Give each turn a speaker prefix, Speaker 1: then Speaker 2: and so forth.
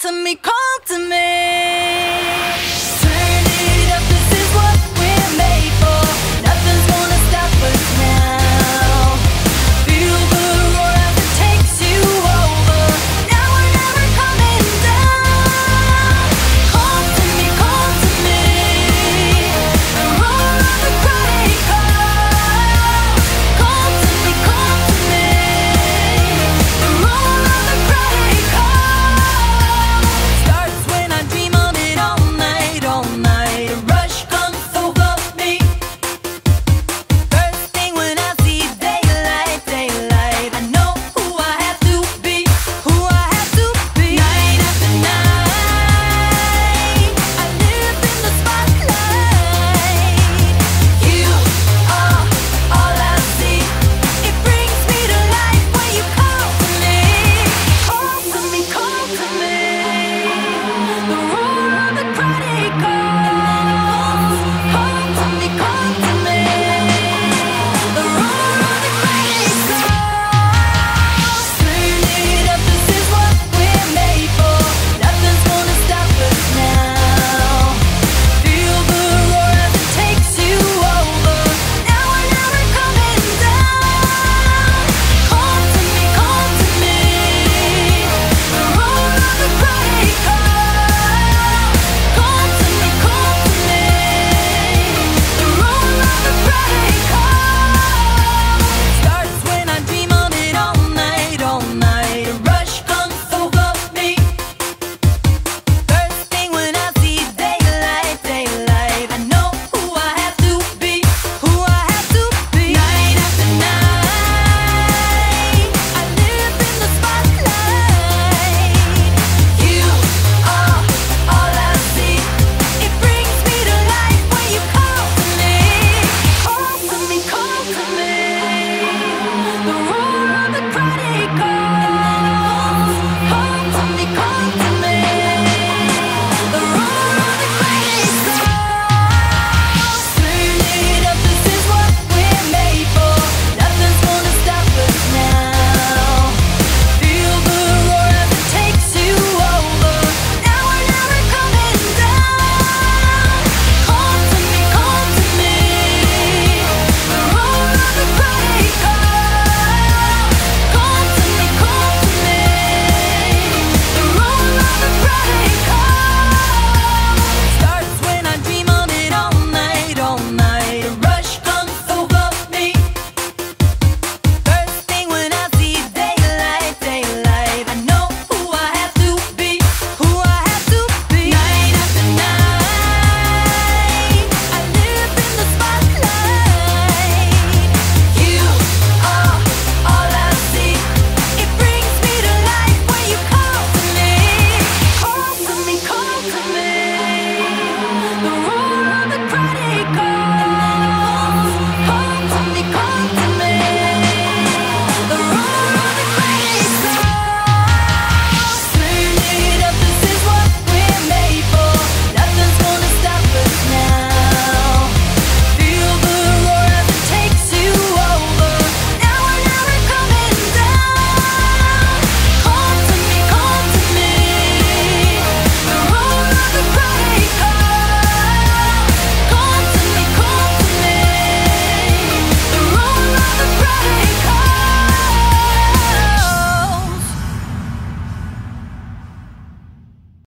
Speaker 1: to me, call to me.